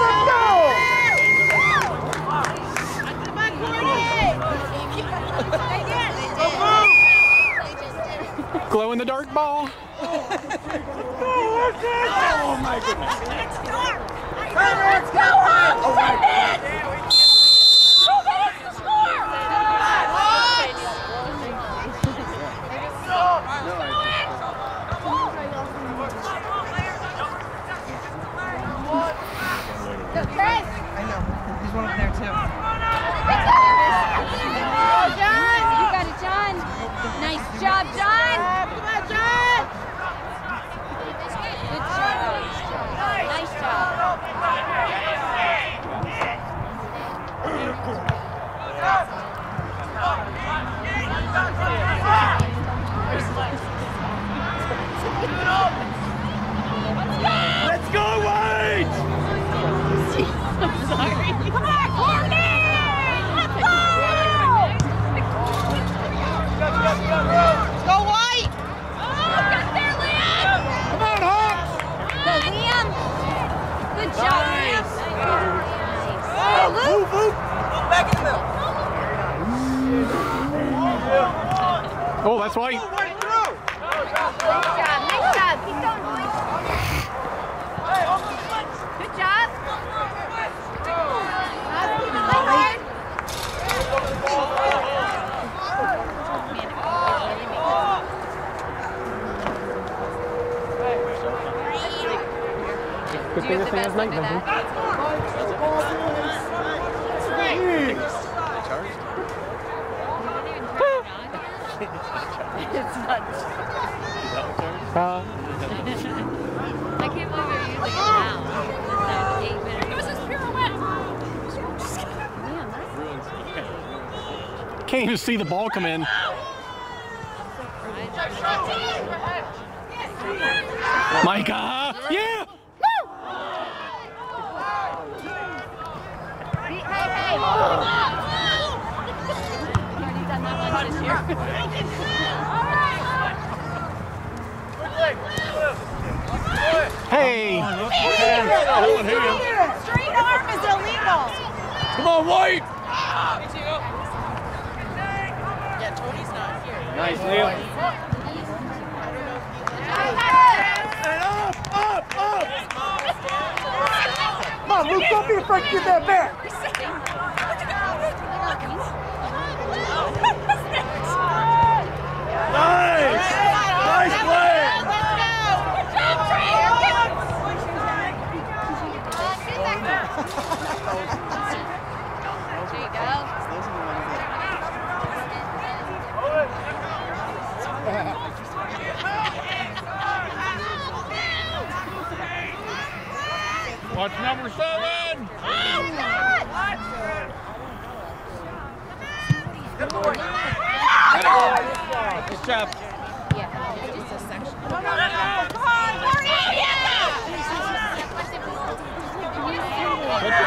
let's go! Glow in the dark ball. Oh my goodness. Let's go, Hawks! Send Good thing this thing has night vision. Uh, I can't believe you're using it now. That eight minutes. It was his pirouette. can't even see the ball come in. Micah! Yeah! Hey, hey. Already done that one this year. Hey! Straight arm is illegal. Come on, White! Yeah, Tony's not here. Nice, Liam. Up, up, up! Come on, Luke, don't be afraid to get that back. Nice! Nice play! There you go. Watch number seven! Good job. Put the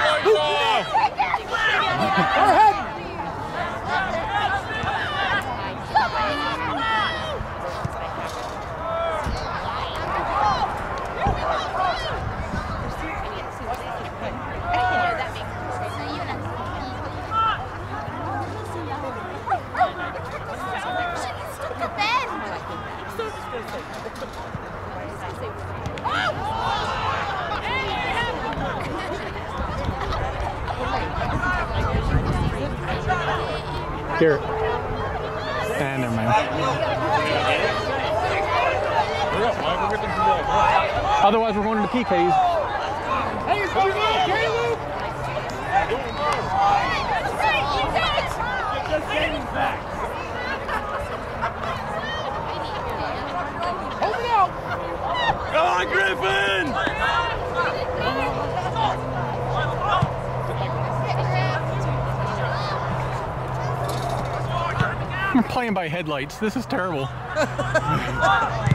lights off! Go ahead! Here. Ah, never mind. Hurry up, Mike, we're getting some ball. Otherwise, we're going to the PKs. Hey, it's going on, Caleb! Hold it out! Come on, Griffin! We're playing by headlights. This is terrible.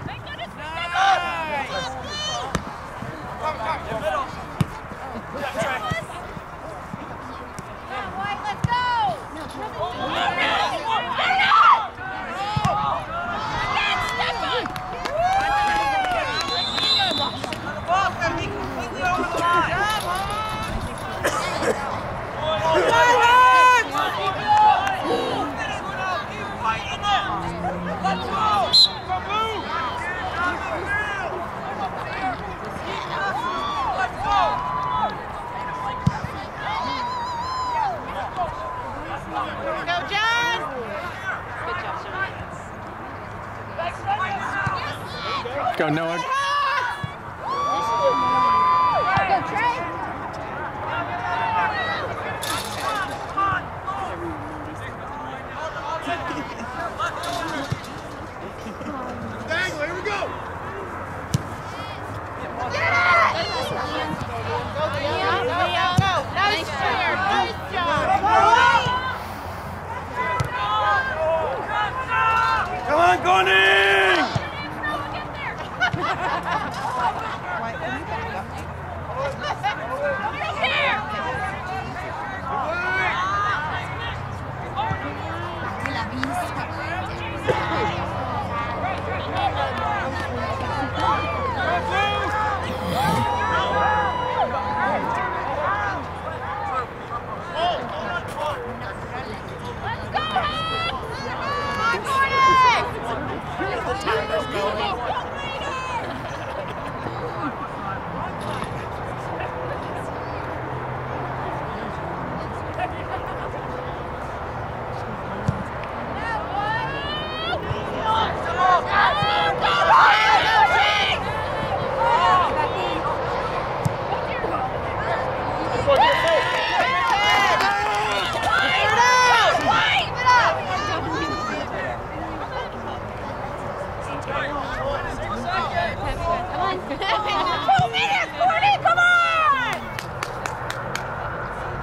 Back to middle. Back track. go, Noah.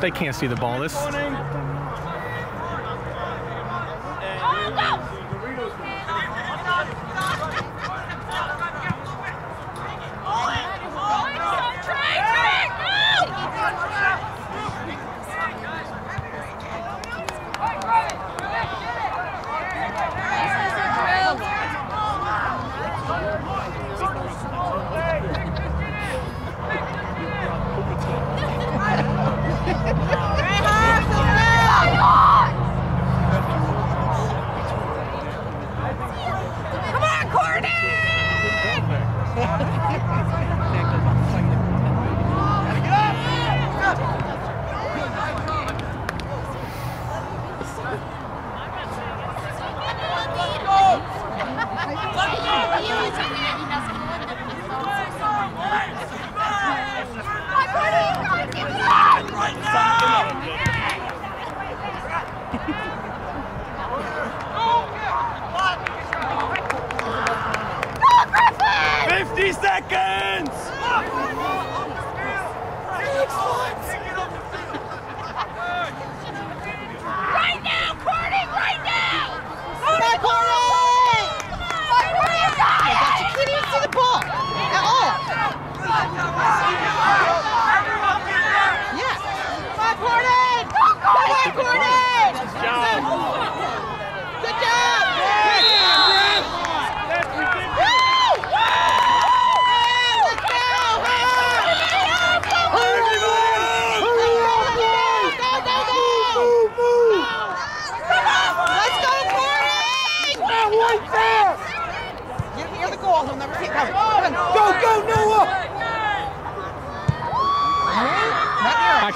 They can't see the ball. This ¡Ay,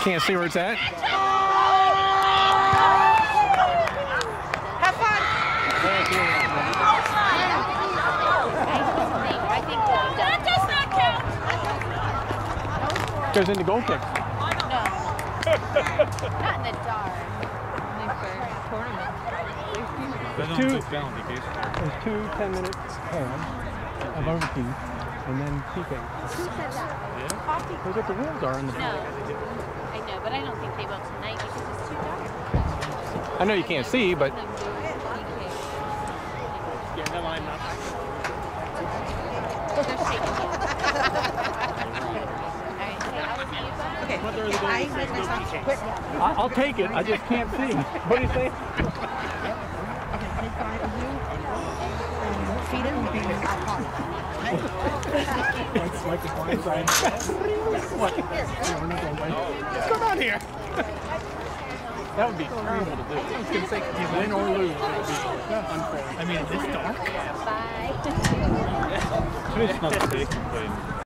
can't see where it's at. Have fun. That does not count. Goes into goal kick. No. not in the dark. There's two, there's two 10 minutes of overtime and then keeping. Who said what the rules are in the No. I know, but I don't think they will tonight because it's too dark. I know you can't see, but Them do PK. yeah, that line up. They're shaking hands. Alright, hey, I'll see you guys. Okay. I witnessed that. Quit. I- I'll take it. I just can't see. What do you say? Okay, take five of you. And feed him and be I'll call you. It's like the blind side. What? What's going on here? That would be terrible to do. I was going to say, win or lose, it would be unfair. I mean, it's dark. Bye. It's not safe to play.